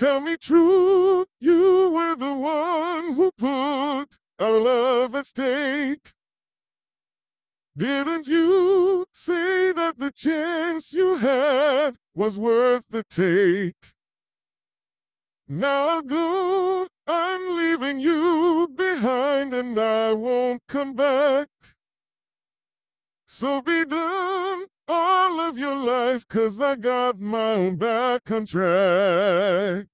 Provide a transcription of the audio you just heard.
Tell me true, you were the one who put our love at stake. Didn't you say that the chance you had was worth the take? Now go, I'm leaving you behind and I won't come back. So be done your life, cause I got my own back on track.